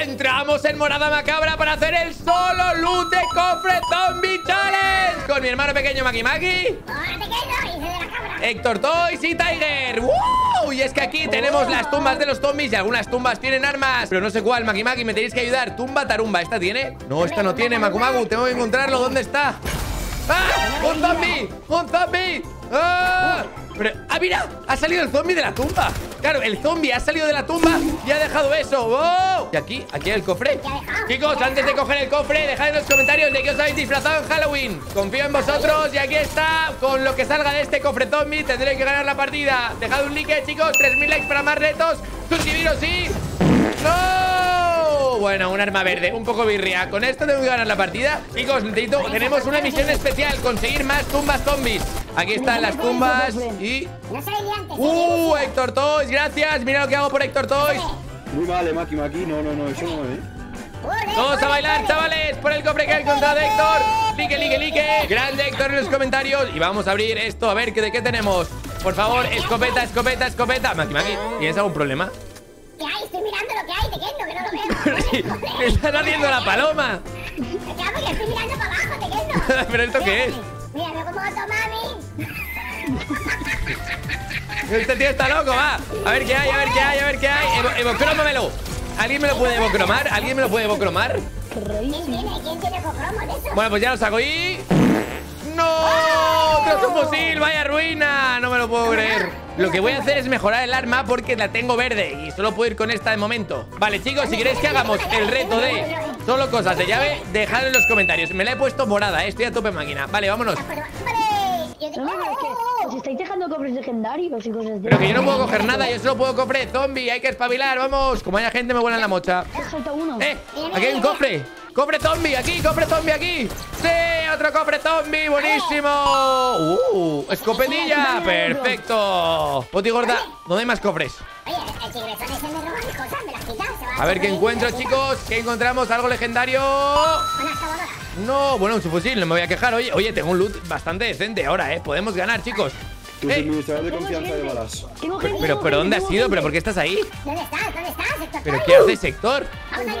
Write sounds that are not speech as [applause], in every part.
Entramos en morada macabra para hacer el solo loot de cofre zombie challenge con mi hermano pequeño Maki Maki. Héctor Toys y Tiger. ¡Wow! Y es que aquí tenemos las tumbas de los zombies y algunas tumbas tienen armas. Pero no sé cuál, Maki Maki, me tenéis que ayudar. Tumba Tarumba, ¿esta tiene? No, esta no tiene, Makumagu. Tengo que encontrarlo. ¿Dónde está? ¡Ah! ¡Un zombie! ¡Un zombie! ¡Ah! ¡Ah, mira! Ha salido el zombie de la tumba. Claro, el zombie ha salido de la tumba y ha dejado eso. ¡Oh! Y aquí, aquí hay el cofre. Chicos, antes de coger el cofre, dejad en los comentarios de que os habéis disfrazado en Halloween. Confío en vosotros y aquí está Con lo que salga de este cofre zombie tendré que ganar la partida. Dejad un like, chicos, 3000 likes para más retos. Suscribiros y... ¡No! Bueno, un arma verde, un poco birria. Con esto tengo que ganar la partida. Chicos, necesito, tenemos una misión especial Conseguir más tumbas zombies Aquí están las tumbas y... ¡Uh! Héctor Toys, gracias Mira lo que hago por Héctor Toys Muy vale, Maki Maki, no, no, no, eso no, ¿eh? Todos a bailar, chavales, por el cofre que ha encontrado Héctor Like, like, like Grande Héctor en los comentarios Y vamos a abrir esto, a ver, ¿de qué tenemos? Por favor, escopeta, escopeta, escopeta Maki, Maki, ¿tienes algún problema? ¿Qué hay? Estoy mirando lo que hay, te quedo, que no lo veo. ¿Qué están haciendo la paloma? Ya, porque estoy mirando para abajo, te quedo. [laughs] ¿Pero esto qué es? Mira, veo como mami. Este tío está loco, va. A ver qué hay, a ver qué hay, a ver qué hay. Evo evocrómamelo. ¿Alguien me lo puede evocromar? ¿Alguien me lo puede evocromar? ¿Quién. Bueno, pues ya lo saco y... ¡No! ¡Otro un fusil! ¡Vaya ruina! No me lo puedo creer. Lo que voy a hacer es mejorar el arma porque la tengo verde y solo puedo ir con esta de momento. Vale, chicos, si queréis que hagamos el reto de solo cosas de llave, dejadlo en los comentarios. Me la he puesto morada, ¿eh? estoy a tope máquina. Vale, vámonos. Os estáis dejando cofres legendarios y cosas de Pero que yo no puedo coger nada, yo solo puedo cofre zombie, hay que espabilar, vamos. Como haya gente me vuelan la mocha. Uno. ¡Eh! Aquí hay un cofre. ¡Cofre zombie! ¡Aquí! ¡Cofre zombie aquí! ¡Sí! ¡Otro cofre zombie! ¡Buenísimo! ¡Uh! ¡Escopetilla! ¡Perfecto! Poti gorda, ¿dónde hay más cofres? A ver qué encuentro, chicos. ¿Qué encontramos? ¿Algo legendario? No, bueno, un fusil, no me voy a quejar. Oye, oye, tengo un loot bastante decente ahora, ¿eh? Podemos ganar, chicos. Tu ¡Eh! suministrador de confianza de balas. Pero, pero, pero ¿dónde has ido? ¿Pero por qué estás ahí? ¿Dónde estás? ¿Dónde estás, Héctor ¿Pero qué haces, sector? Vamos a hay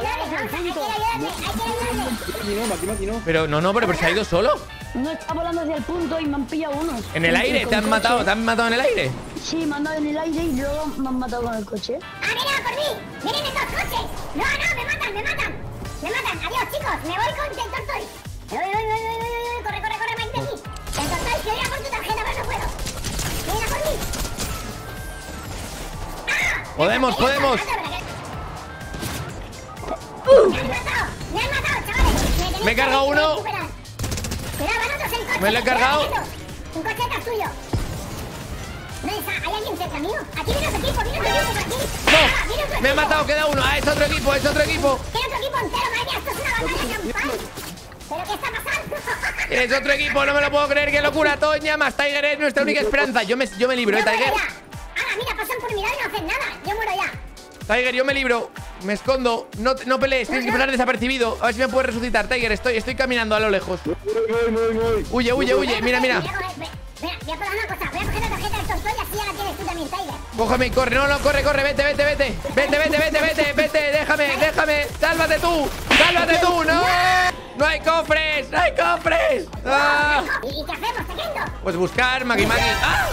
que hay. Pero no, no, pero, pero se ha ido solo. No está volando hacia el punto y me han pillado unos. ¿En el aire? ¿Te han matado? ¿Te han matado en el aire? Sí, me han dado en el aire y luego me han matado con el coche. ¡Ah, mira, por mí! ¡Vienen estos coches! ¡No, no, me matan, me matan! ¡Me matan! ¡Adiós, chicos! ¡Me voy con Héctor Toy! ¡Me voy, voy, voy, voy, voy! ¡Corre, corre, corre, Mike de aquí! ¡Héctor Toy, que voy a por tu tarjeta, pero no puedo! ¡Vienen a por mí! ¡Ah! Podemos, Me podemos. ¡Me han matado! ¡Me han matado, chavales! Me he cargado uno. recuperar. Cuidado, van otros en coche. Me lo he cargado. Un coche tuyo. ¿Hay alguien cerca mío? Aquí viene otro equipo, viene otro equipo por aquí. Ah, viene otro ¡No! Me ha equipo. matado, queda uno. Ah, es otro equipo, es otro equipo. Tiene otro equipo entero, madre mía, esto es una batalla campal. ¿Pero qué está pasando? Es otro equipo, no me lo puedo creer. ¡Qué locura, Toña! Más Tiger es nuestra única esperanza. Yo me, yo me libro, ¿eh, Yo muero Tiger? Ahora, mira, pasan por mi lado y no hacen nada. Yo muero ya. Tiger, yo me libro. Me escondo. No, no pelees, tienes que pasar desapercibido. A ver si me puedes resucitar, Tiger. Estoy, estoy caminando a lo lejos. Voy, voy, voy, voy. Huye, huye, huye. Mira, mira. Mira, voy a probar una cosa. Del tonto y así ya la tienes tú también, Tiger. Cógeme y corre. No, no, corre, corre. Vete, vete, vete. Vete, vete, vete, vete, vete. Déjame, déjame. Sálvate tú. Sálvate tú. No. [laughs] No hay cofres. No hay cofres. Ah. ¿Y, qué hacemos? Pues buscar, Maki Maki. ¡Ah!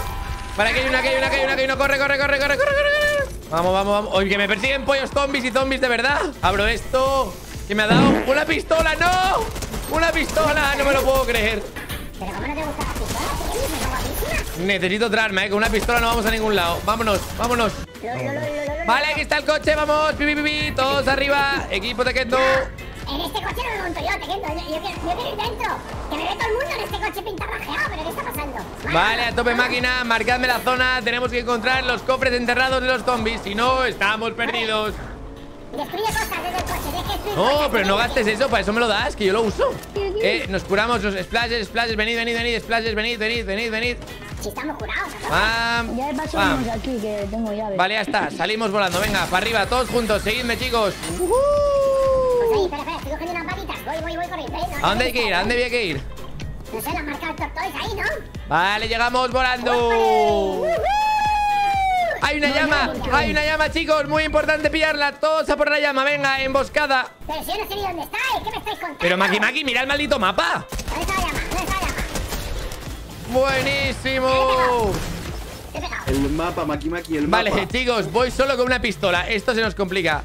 Para que hay una, que hay una, que hay una, que hay una. Corre, corre, corre, corre, corre, corre. corre. Vamos, vamos, vamos. Oye, que me persiguen pollos zombies y zombies de verdad. Abro esto. ¿Qué me ha dado? ¡Una pistola! ¡No! ¡Una pistola! No me lo puedo creer. ¿Pero cómo no te gusta Necesito otra arma, ¿eh? Con una pistola no vamos a ningún lado. Vámonos, vámonos. Vale, aquí está el coche, vamos. Pi, pi, pi. Todos arriba. Equipo de Kendo. En este coche no me monto yo, Tequendo. Yo, yo, quiero, yo quiero ir dentro. Que me ve todo el mundo en este coche pintarrajeado. ¿Pero qué está pasando? Vale, a tope máquina. Marcadme la zona. Tenemos que encontrar los cofres enterrados de los zombies. Si no, estamos perdidos. Destruye cosas desde el coche. Destruir No, cosas, pero no gastes eso, para eso me lo das, que yo lo uso. Eh, nos curamos los splashes, splashes, venid, venid, venid, splashes, venid, venid, venid, venid. Si estamos curados, ¿no? Pam, Ya pam. aquí, que tengo llave. Vale, ya está, salimos volando, venga, para arriba, todos juntos, seguidme, chicos. Pues ahí, espera, espera, estoy cogiendo unas balitas. Voy, voy, voy corriendo. ¿eh? No, ¿A dónde hay que ir? ¿A dónde hay que ir? No sé, la marca Héctor Toys ahí, ¿no? Vale, llegamos volando. Hay una llama, hay una llama, chicos. Muy importante pillarla. Todos a por la llama. Venga, emboscada. Pero si yo no sé ni dónde estáis, ¿qué me estáis contando? Pero Maki Maki, mira el maldito mapa. ¿Dónde está? ¿Dónde está la llama? Buenísimo. El mapa, Maki Maki, el Vale, mapa. chicos, voy solo con una pistola. Esto se nos complica.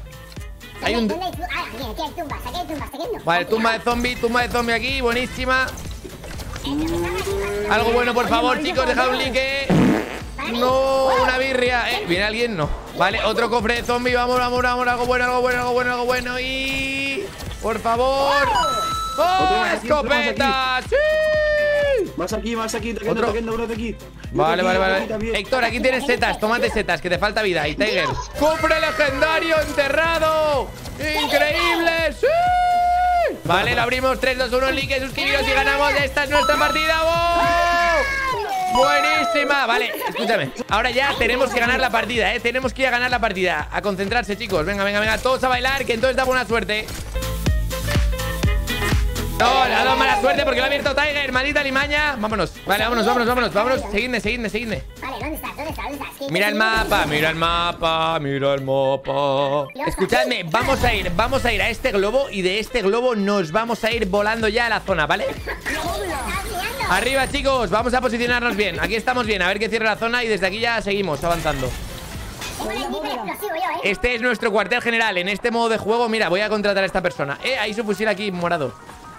Hay un... ¿Dónde hay tu- Ah, aquí, aquí hay tumbas, aquí hay tumbas, ¿te viendo? Vale, tumba de zombie, tumba de zombie aquí, buenísima. Algo bueno, por favor, chicos, dejad un like. No, una birria. Eh, ¿Viene alguien? No. Vale, otro cofre de zombie. Vamos, vamos, vamos. Algo bueno, algo bueno, algo bueno, algo bueno. Y. Por favor. ¡Oh, escopeta! ¡Sí! Más aquí, más aquí, te Otro. queda uno de aquí. Vale, vale, vale. Héctor, aquí tienes setas. Tómate setas, que te falta vida. Y Tiger. ¡Cofre legendario enterrado! ¡Increíble! ¡Sí! Vale, lo abrimos. 3, 2, 1. Like, suscribiros y ganamos. Esta es nuestra partida. ¡Wow! Buenísima. Vale, escúchame. Ahora ya tenemos que ganar la partida, ¿eh? Tenemos que ir a ganar la partida. A concentrarse, chicos. Venga, venga, venga. Todos a bailar, que entonces da buena suerte. No, le ha dado mala suerte porque lo ha abierto Tiger. Maldita limaña. Vámonos. Vale, vámonos, vámonos, vámonos. Vámonos. Seguidme, seguidme, seguidme. Vale, ¿dónde estás? ¿Dónde estás? ¿Dónde estás? ¿Qué- Mira el mapa, mira el mapa, mira el mapa. Escuchadme, vamos a ir, vamos a ir a este globo y de este globo nos vamos a ir volando ya a la zona, ¿vale? Arriba, chicos, vamos a posicionarnos bien. Aquí estamos bien, a ver que cierra la zona y desde aquí ya seguimos avanzando. ¿eh? Este es nuestro cuartel general. En este modo de juego, mira, voy a contratar a esta persona. Eh, ahí su fusil aquí morado.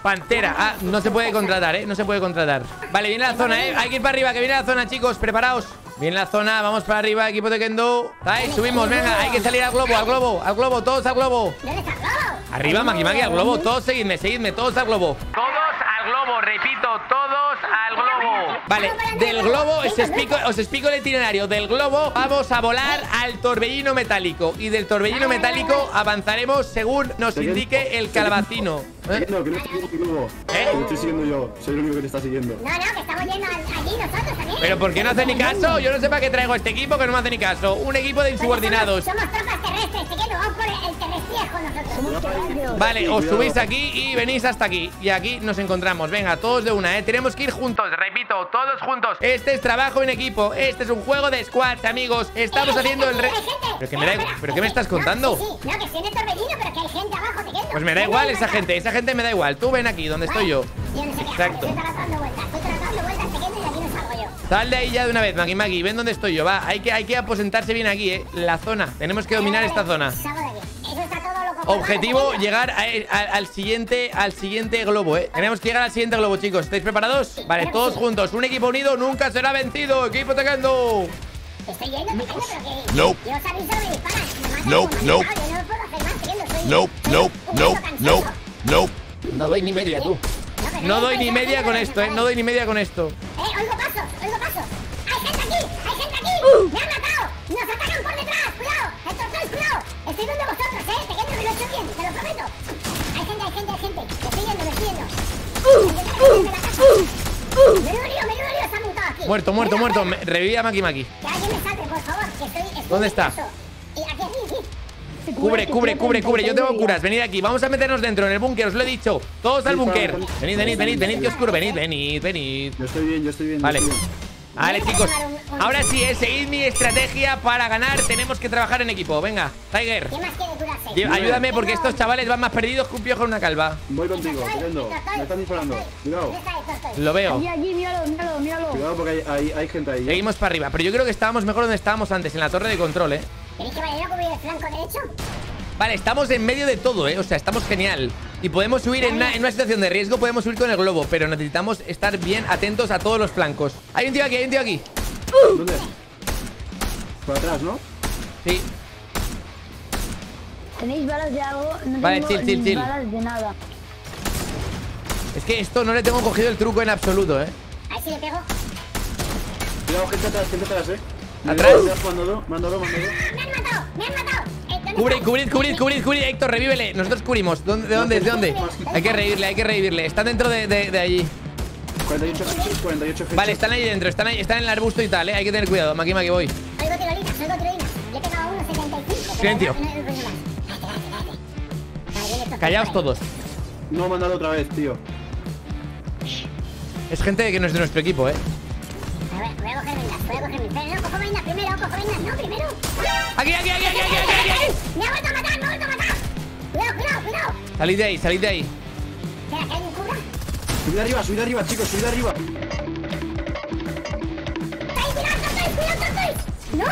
Pantera. Ah, no se puede contratar, ¿eh? No se puede contratar. Vale, viene la zona, ¿eh? Hay que ir para arriba, que viene la zona, chicos. Preparaos. Viene la zona, vamos para arriba, equipo de Kendo. Ahí, subimos, venga. Hay que salir al globo, al globo, al globo, todos al globo. ¿Dónde está el globo? Arriba, Maki Maki, al globo. Todos seguidme, seguidme, todos al globo. Todos al globo, repito, todos al globo. Vale, del globo os explico, os explico el itinerario. Del globo vamos a volar al torbellino metálico. Y del torbellino metálico avanzaremos según nos indique el calabacino. ¿Eh? No, que no estoy siguiendo. ¿Eh? Estoy siguiendo yo. Soy el único que te está siguiendo. No, no, que estamos yendo al- allí nosotros también. Pero ¿por qué no hace ni caso? Yo no sé para qué traigo este equipo que no me hace ni caso. Un equipo de insubordinados. Somos, somos tropas terrestres, te quedo, vamos por el, con nosotros. Vale, os subís aquí y venís hasta aquí. Y aquí nos encontramos. Venga, todos de una, ¿eh? Tenemos que ir juntos, repito, todos juntos. Este es trabajo en equipo. Este es un juego de squads, amigos. Estamos haciendo el re... ¿Pero qué me, da igual- ¿Pero qué me estás contando? No, sí, sí. no, que estoy en el torbellino, pero que hay gente abajo, te quedo. Pues me da igual esa gente, esa gente me da igual. Tú ven aquí, donde estoy yo. Exacto. Sal de ahí ya de una vez, Maki Maki. Ven dónde estoy yo, va. Hay que, hay que aposentarse bien aquí, ¿eh? La zona. Tenemos que dominar esta zona. Objetivo, llegar a- a- al siguiente al siguiente globo, ¿eh? Tenemos que llegar al siguiente globo, chicos. ¿Estáis preparados? Vale, todos juntos. Un equipo unido nunca será vencido. Equipo Tequendo. Estoy yendo, pero que... Nope. Yo os aviso, me disparan. Nope, nope. un Yo no puedo hacer más, te quedo, soy... Nope, nope, nope, nope, nope. No doy ni media, tú. No, No doy estoy ni media con esto, ¿eh? No doy ni media con esto. Eh, oigo pasos, oigo pasos. ¡Hay gente aquí! ¡Hay gente aquí! Uh. ¡Me han matado! ¡Nos atacan por detrás! ¡Cuidado! ¡El tortal, cuidado! Estoy donde vosotros, ¿eh? Te quedo que lo hecho bien, te lo prometo. Hay gente, hay gente, hay gente. Me estoy yendo, me estoy yendo. Menudo lío, menudo lío, se ha montado aquí. Muerto, muerto, muerto. Me- Reviví a Maki Maki. Que alguien me salve, por favor, que estoy... estoy ¿Dónde está? Cubre, cubre, cubre, cubre. Yo tengo curas. Venid aquí. Vamos a meternos dentro, en el búnker. Os lo he dicho. Todos al búnker. Venid, venid, venid, venid, que oscuro. Venid, venid, venid. Yo estoy bien, yo estoy bien. Vale. Vale, chicos. Ahora sí, eh, seguid mi estrategia para ganar. Tenemos que trabajar en equipo. Venga, Tiger. ¿Quién más quiere curarse? lle- Ayúdame porque estos chavales van más perdidos que un piojo en una calva. Voy contigo. Me están disparando. Cuidado. Lo veo. Allí, allí, míralo, míralo, míralo. Cuidado porque hay, hay, hay gente ahí. ¿eh? Seguimos para arriba. Pero yo creo que estábamos mejor donde estábamos antes, en la torre de control, ¿eh? ¿Queréis que vaya yo cubrir el flanco derecho? Vale, estamos en medio de todo, ¿eh? O sea, estamos genial. Y podemos subir en una, en una situación de riesgo, podemos subir con el globo, pero necesitamos estar bien atentos a todos los flancos. Hay un tío aquí, hay un tío aquí. ¿Dónde? Por atrás, ¿no? Sí. ¿Tenéis balas de algo? No Vale, tengo chill, chill, chill. balas de nada. Es que esto no le tengo cogido el truco en absoluto, ¿eh? Ahí sí le pego. Cuidado, gente atrás, gente atrás, eh. ¿Atrás? Mándalo, mándalo, mándalo. ¡Me han matado! ¡Me han matado! Eh, ¿dónde Cubrid, cubrid, cubrid, cubrid, cubrid. Héctor, revívele. Nosotros cubrimos. ¿Dónde, ¿De dónde? ¿De dónde? Hay que revivirle, hay que revivirle. Está dentro de, de- de allí. 48 hechos, 48 hechos. Vale, están ahí dentro, están ahí, están en el arbusto y tal, ¿eh? Hay que tener cuidado. Maki, Maki, voy. Oigo tirolinas, oigo tirolinas. Le he pegado a uno 75. pero Silencio. no- no- no- no- Callaos todos. No, mándalo otra vez, tío. Es gente que no es de nuestro equipo, ¿eh? Voy a coger vendas. Pero no, cojo vendas primero, cojo vendas, no, primero. Aquí, aquí, aquí, aquí, aquí, aquí, aquí. ¡Me ha vuelto a matar, me ha vuelto a matar! Cuidado, cuidado, cuidado. Salid de ahí, salid de ahí. Espera, que hay un cubra. Subid arriba, subid arriba, chicos, subid arriba. ¡No!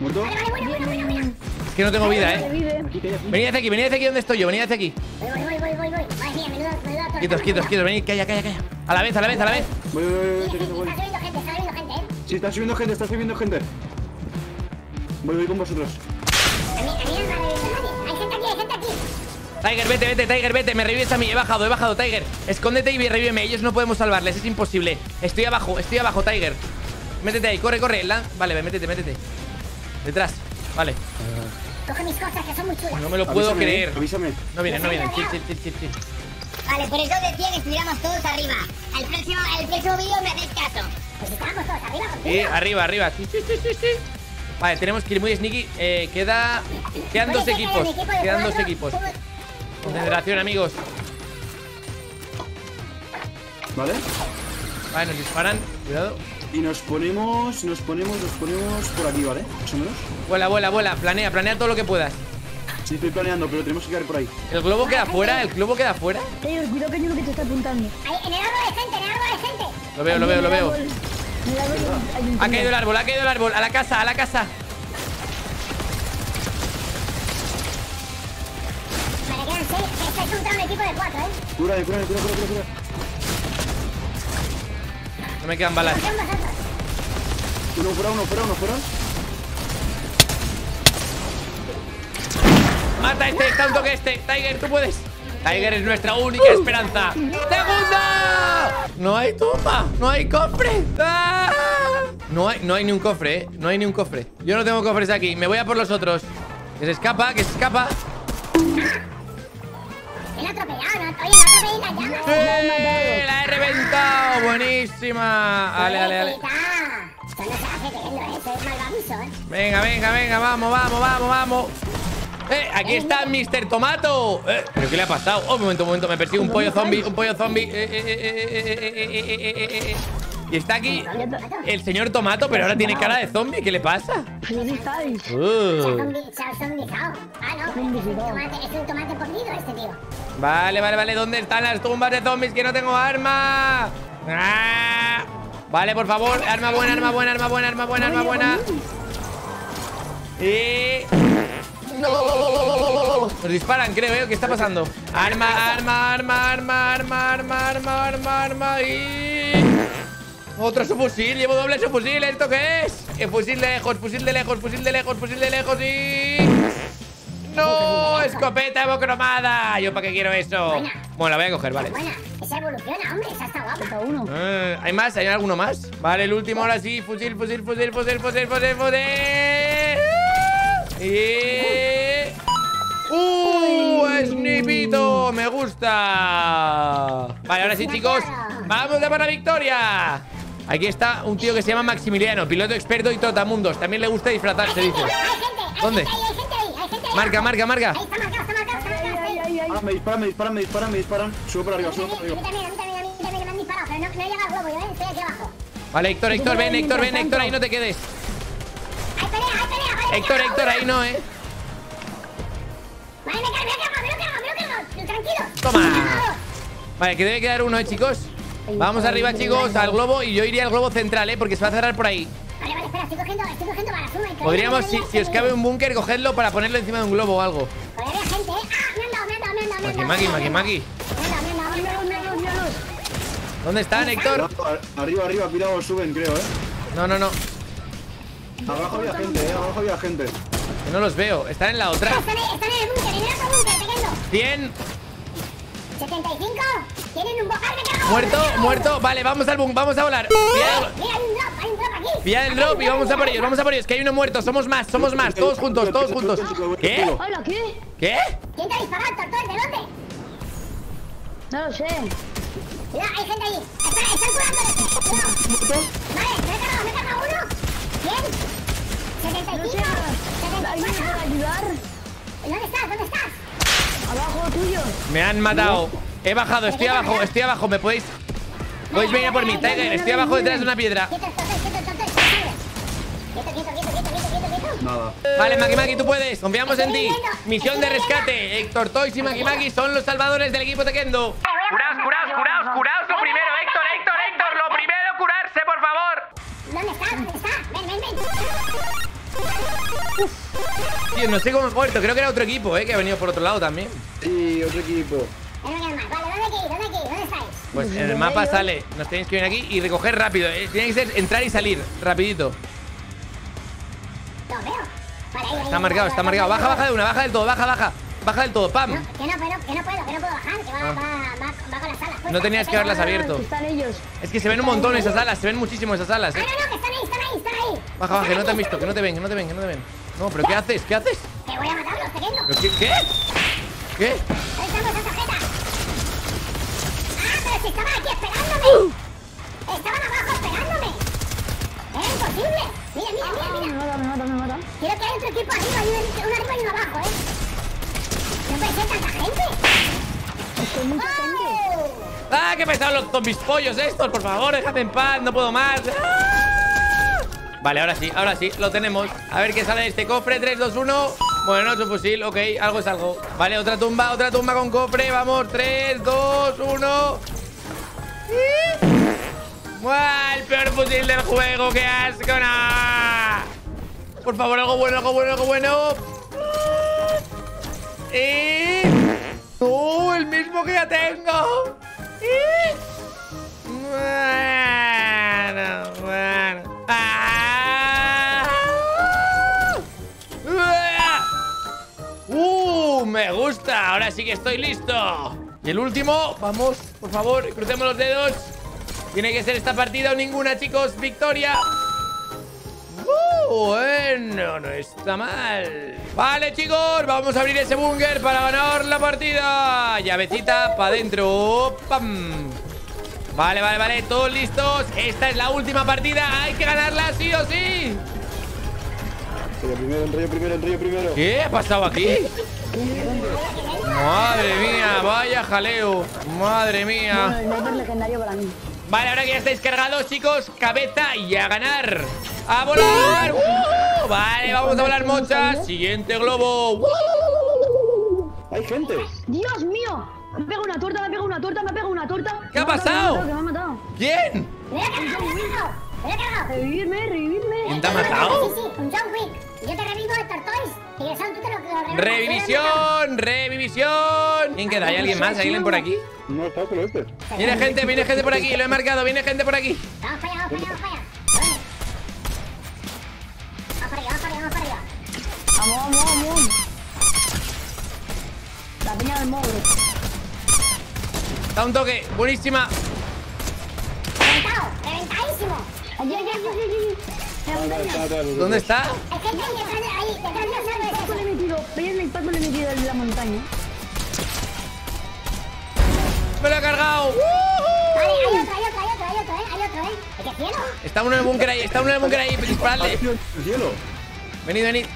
¿Muerto? Vale, vale, bueno, bueno, bueno, bueno. Es que no tengo vida, eh. Venid hacia aquí, venid hacia aquí donde estoy yo, venid hacia aquí. Voy, voy, voy, voy, voy, voy. Madre mía, menudo, menudo. Quietos, quietos, quietos, venid, calla, calla, calla. A la vez, a la vez, a la vez. Voy, voy, voy, voy, voy, Sí, está subiendo gente, está subiendo gente. Voy, voy con vosotros. A mí, a mí no me ha revivido nadie. Hay gente aquí, hay gente aquí. Tiger, vete, vete, Tiger, vete, me revives a mí, he bajado, he bajado, Tiger. Escóndete y revíveme, ellos no podemos salvarles, es imposible. Estoy abajo, estoy abajo, Tiger. Métete ahí, corre, corre. lan- Vale, métete, métete. Detrás, vale. Coge mis cosas, que son muy chulas. No me lo puedo Avísame, creer. eh, Avísame. No vienen, no vienen. Chill, chill, chill, chill, chill. Vale, por eso decía que estuviéramos todos arriba. El próximo, el próximo vídeo me hacéis caso. Pues estábamos todos arriba contigo. Sí, arriba, arriba. Sí, sí, sí, sí, sí. Vale, tenemos que ir muy sneaky. Eh, queda. Quedan dos equipos. equipo de Quedan dos equipos. Concentración, amigos. ¿Vale? Vale, nos disparan. Cuidado. Y nos ponemos, nos ponemos, nos ponemos por aquí, ¿vale? Más o menos. Vuela, vuela, vuela. Planea, planea todo lo que puedas. Sí, estoy planeando, pero tenemos que quedar por ahí. El globo queda fuera, el globo queda fuera. Taylor, cuidado que hay uno que te está apuntando. Ahí, en el árbol gente, en el árbol gente. Lo veo, lo veo, lo veo. Ha caído el árbol, ha caído el árbol. A la casa, a la casa. Vale, quedan seis. Estáis contra un equipo de cuatro, ¿eh? Cura, cura, cura, cura, cura, cura. No me quedan balas. Uno fuera, uno fuera, uno fuera. Mata a este, está un toque este. Tiger, tú puedes. Tiger es nuestra única esperanza. ¡Segunda! No hay tumba, no hay cofre. ¡Ah! No hay, no hay ni un cofre, ¿eh? No hay ni un cofre. Yo no tengo cofres aquí. Me voy a por los otros. Que se escapa, que se escapa. Atropelléis las ¡Sí! ¡La he reventado! ¡Buenísima! Ale, ale, ale. Pobrecita. Esto no se hace teniendo. Eso es malvaviso, ¿eh? Venga, venga, venga, vamos, vamos, vamos, vamos. ¡Eh! ¡Aquí está Mr. Tomato! ¿Pero qué le ha pasado? Oh, momento, un momento, me persigue un pollo zombie, un pollo zombie. Y está aquí el señor Tomato, pero ahora tiene cara de zombie. ¿Qué le pasa? Vale, vale, vale. ¿Dónde están las tumbas de zombies? Que no tengo arma. Vale, por favor. Arma buena, arma buena, arma buena, arma buena, arma buena. Y... Nos disparan, creo, ¿eh? ¿Qué está pasando? Arma, arma, arma, arma, arma, arma, arma, arma, arma y... Otro subfusil, llevo doble subfusil, ¿esto qué es? Eh, fusil de lejos, fusil de lejos, fusil de lejos, fusil de lejos y... ¡No! ¡Escopeta hemocromada! ¿Yo para qué quiero eso? Bueno, la voy a coger, vale. Esa evoluciona, hombre. Esa está guapa. Falta uno. Eh, ¿Hay más? ¿Hay alguno más? Vale, el último ahora sí. Fusil, fusil, fusil, fusil, fusil, fusil, fusil. Y... ¡Uh! ¡Snipito! ¡Me gusta! Vale, ahora sí, chicos ¡Vamos a para la victoria! Aquí está un tío que se llama Maximiliano Piloto experto y totamundos También le gusta disfrazarse, dice ¿Dónde? Marca, marca, marca Ah, me disparan, me disparan, me disparan, me disparan Subo por arriba, subo por arriba Vale, Héctor, Héctor, ven, Héctor, ven, Héctor, ahí no te quedes Héctor, Héctor, ahí no, eh. Vale, me lo cargo, me lo cargo, me lo cargo. Tranquilo. Toma. Vale, que debe quedar uno, eh, chicos. Vamos arriba, chicos, al globo y yo iría al globo central, eh, porque se va a cerrar por ahí. Vale, vale, espera, estoy cogiendo, estoy cogiendo balas, suma. Podríamos, si, si os cabe un búnker, cogedlo para ponerlo encima de un globo o algo. Joder, había gente, ¿eh? Ah, me han dado, me han dado, me han dado. Maki, Maki, Maki. ¿Dónde están, Héctor? Arriba, arriba, cuidado, suben, creo, eh. No, no, no. Abajo había gente, eh. Abajo había gente. Que no los veo. Están en la otra. Están en, están en el búnker, en el otro búnker, pequeño. 100. 75. Tienen un bocal de cargo. Muerto, muerto. Vale, vamos al búnker, vamos a volar. Pillad, Mira, hay un drop, hay un drop aquí. pillad el drop y vamos a por ellos, vamos a por ellos. Que hay uno muerto, somos más, somos más. Todos juntos, todos juntos. ¿Qué? Hola, ¿qué? ¿Qué? ¿Quién te ha disparado, tortor? ¿De dónde? No lo sé. Mira, hay gente ahí. Está, están curando. Vale, me he cargado, me he cargado uno. ¿Quién? No 75. sé. ¿Alguien me 74. puede ayudar? ¿Dónde estás? ¿Dónde estás? Abajo tuyo. Me han matado. He bajado, estoy abajo, estoy abajo. ¿Me podéis? Podéis venir a por mí, Tiger. Estoy abajo detrás de una piedra. Nada. Vale, Maki Maki, tú puedes. Confiamos en ti. Misión de rescate. Héctor Toys y Maki Maki son los salvadores del equipo Tekendo. Curaos, curaos, curaos, curaos lo primero, Héctor, Héctor, Héctor. Lo primero, curarse, por favor. ¿Dónde está? ¿Dónde está? Ven, ven, ven. Tío, no sé cómo he muerto. Creo que era otro equipo, eh, que ha venido por otro lado también. Sí, otro equipo. Pues en el mapa sale. Nos tenéis que venir aquí y recoger rápido. eh. Tiene que ser entrar y salir, rapidito. Está marcado, está marcado. Baja, baja de una, baja del todo, baja, baja. Baja del todo, pam. No, que no, que no, que no puedo, que no puedo bajar, que va, va, va, va, va con las alas. puestas. No tenías que haberlas Ah, abierto. que están ellos. Es que se ven un montón esas alas, se ven muchísimo esas alas, Ah, eh. Baja, baja, que no te han visto, que no te ven, que no te ven, que no te ven. No, pero ¿qué haces? ¿Qué haces? Te voy a pequeño. ¿Pero qué? ¿Qué? ¿Qué? ¿Dónde están vuestras tarjetas? Ah, pero si estaban aquí esperándome. Estaban abajo esperándome. Era imposible. Mira, mira, mira, Me mira. mata, me mata, me mata. Quiero que haya otro equipo arriba y un, un arriba y uno abajo, ¿eh? No puede ser tanta gente. Es que hay mucha gente. ¡Ah, qué pesados los zombies pollos estos! Por favor, déjate en paz, no puedo más. ¡Ah! Vale, ahora sí, ahora sí, lo tenemos. A ver qué sale de este cofre. 3, 2, 1. Bueno, su fusil, ok, algo es algo. Vale, otra tumba, otra tumba con cofre. Vamos, 3, 2, 1. ¡Buah! El peor fusil del juego, qué asco, no. Por favor, algo bueno, algo bueno, algo bueno. Y... ¡Oh! El mismo que ya tengo. Y... Ahora sí que estoy listo. Y el último, vamos, por favor, crucemos los dedos. Tiene que ser esta partida o ninguna, chicos. Victoria. Bueno, no está mal. Vale, chicos, vamos a abrir ese búnker para ganar la partida. Llavecita para adentro. ¡Pam! Vale, vale, vale, todos listos. Esta es la última partida. Hay que ganarla sí o sí. Primero, enrollo primero, enrollo primero. ¿Qué ha pasado aquí? Madre mía, vaya jaleo. Madre mía. el sniper legendario para mí. Vale, ahora que ya estáis cargados, chicos, cabeza y a ganar. ¡A volar! ¡Uh! Vale, vamos a volar mochas. Siguiente globo. ¡Hay gente! ¡Dios mío! Me pega una torta, me pega una torta, me pega una torta. ¿Qué ha Me ha matado, pasado? Me ha matado, ¿Quién? Revivirme, revivirme. ¿Quién te ha matado? Sí, sí, un John Wick. Yo te revivo de Tortoise. Y el Sam, tú te lo, lo. Revivisión, revivisión. ¿Quién queda? ¿Hay alguien más? ¿Hay alguien por aquí? No, está solo este. Viene gente, viene gente por aquí. Lo he marcado. Viene gente por aquí. Vamos para allá, vamos para allá, vamos para allá. Vamos para arriba, vamos para arriba, vamos para arriba. Vamos, vamos, vamos. La peña del móvil. Da un toque. Buenísima. Reventado, reventadísimo. Allí, allí, allí, ¿Dónde está? Hay gente ahí detrás de ahí, detrás de los árboles. Impacto le he metido. Veis el impacto le he metido en la montaña. Me lo he cargado. Vale, hay otro, hay otro, hay otro, hay otro, ¿eh? Hay otro, ¿eh? ¿Es que cielo? Está uno en el búnker ahí. Está uno en el búnker ahí. Disparadle. ¡Tío, el cielo! Venid, venid.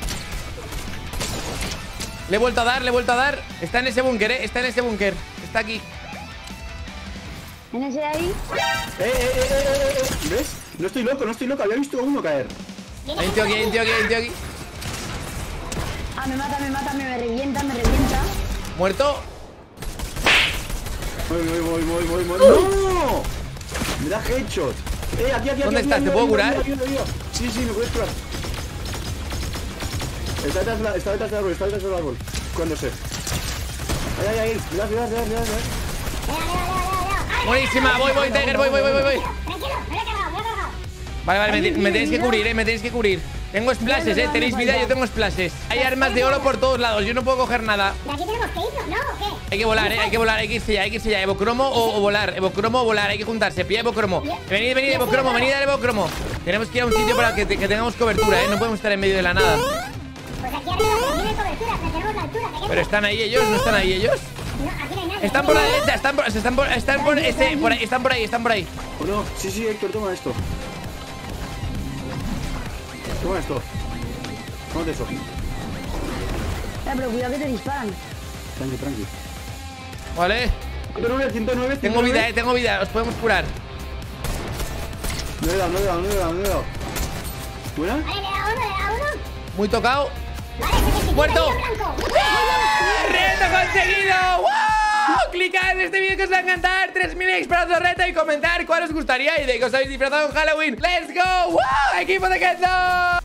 Le he vuelto a dar, le he vuelto a dar. Está en ese búnker, eh. Está en ese búnker. Está aquí. En ese de ahí. ¡Eh, eh, eh, eh, eh, eh! ¿Ves? No estoy loco, no estoy loco. Había visto a uno caer. Hay un tío aquí, hay un tío aquí, hay un tío aquí. Ah, me mata, me mata, me, me revienta, me revienta. Muerto. Voy, voy, voy, voy, voy, voy. ¡No! Me da headshot. ¡Eh, aquí, aquí, ¿Dónde aquí! estás? aquí, ¿Te puedo aquí, curar? aquí, aquí, aquí, aquí. Sí, sí, me puedes curar. Está detrás, de la- está detrás del árbol, está detrás del árbol. Cuándose. Ay, ay, ay. Mirad, mirad, mirad, mirad. mirad. Buenísima. Voy, voy, Tiger. Voy, voy, voy, voy, Vale, vale, me, te- me tenéis que cubrir, eh. Me tenéis que cubrir. Tengo splashes, eh. Tenéis vida, yo tengo splashes. Hay armas de oro por todos lados. Yo no puedo coger nada. ¿De aquí tenemos que irnos, no? ¿O qué? Hay que volar, eh. Hay que volar, hay que irse ya, hay que irse ya. Evocromo o, o volar. Evocromo o volar. Hay que juntarse. Pilla Evocromo. Venid, venid, Evocromo. Venid al Evocromo. Tenemos que ir a un sitio para que, te- que tengamos cobertura, eh. No podemos estar en medio de la nada. Pues aquí arriba tiene cobertura, pero tenemos la altura. Pero están ahí ellos, no están ahí ellos. No, aquí no hay nadie. Están por la derecha, están por, están por, están por, ese, por ahí, están por ahí, están por ahí. ¿O no? Sí, sí, Héctor, toma esto. Toma esto. Tómate eso. Eh, pero cuidado que te disparan. Tranqui, tranqui. Vale. 109, 109, Tengo vida, eh, tengo vida. Os podemos curar. No he dado, no he dado, no he dado, no he dado. ¿Buena? Muy tocado. Vale, se te quita ¡Muerto! blanco. ¡Reto conseguido! ¡Wow! Clicad en este vídeo que os va a encantar 3000 likes para otro reto y comentar cuál os gustaría y de qué os habéis disfrazado en Halloween ¡Let's go! ¡Wow! ¡Equipo de Kenzo!